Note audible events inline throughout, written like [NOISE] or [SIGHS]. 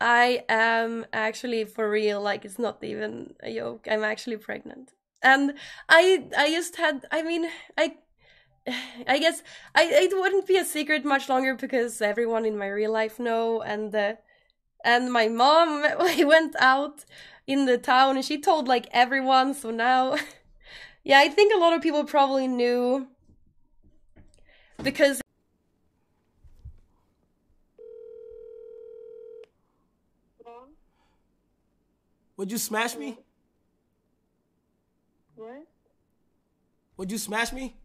I am actually for real. Like it's not even a joke. I'm actually pregnant, and I I just had. I mean I. [SIGHS] I guess I it wouldn't be a secret much longer because everyone in my real life know and uh, and my mom [LAUGHS] we went out in the town and she told like everyone so now [LAUGHS] yeah I think a lot of people probably knew because Would you smash me? What? Would you smash me?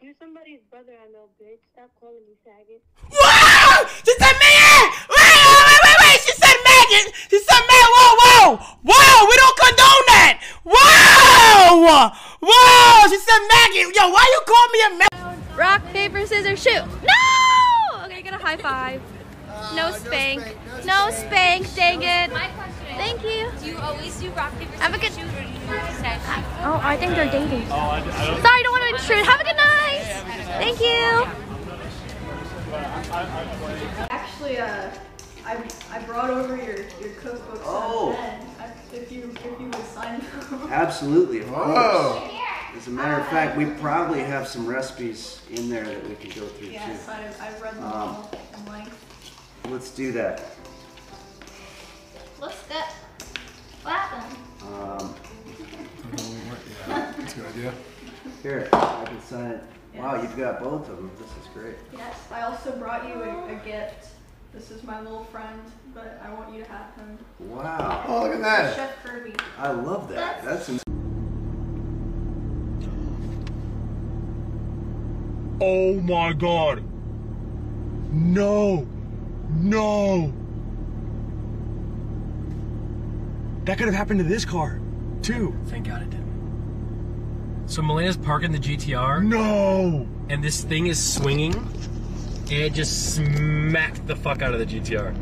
You're somebody's brother, I know, bitch. Stop calling me faggot. Whoa! She said man! Wait, wait, wait, wait, wait! She said maggot! She said man! Whoa, whoa! Whoa! We don't condone that! Whoa! Whoa! She said maggot! Yo, why you call me a maggot? Rock, paper, scissors, shoot. No! Okay, get a high five. No spank. No spank, dang it. Thank you. Do you always do rock, paper, Have a good- shoot, or do you? Oh, I think they're dating. Sorry, I don't want to intrude. Have a good night. Thank you. Actually, uh, I, I brought over your, your cookbooks Oh. on If you if you would sign [LAUGHS] them. Absolutely, of Whoa. course. As a matter of fact, we probably have some recipes in there that we could go through yes, too. I, I've read them Um, all in length. Let's do that. Looks good. What happened? Um, Yeah, that's a good idea. here, I can sign it. Wow, you've got both of them. This is great. Yes, I also brought you a, a gift. This is my little friend, but I want you to have him. Wow, Oh, look at that. Chef Kirby. I love that. That's am- Oh my god. No. No. That could have happened to this car, too. Thank God it didn't. So Malena's parking the GTR, No. and this thing is swinging, and it just smacked the fuck out of the GTR.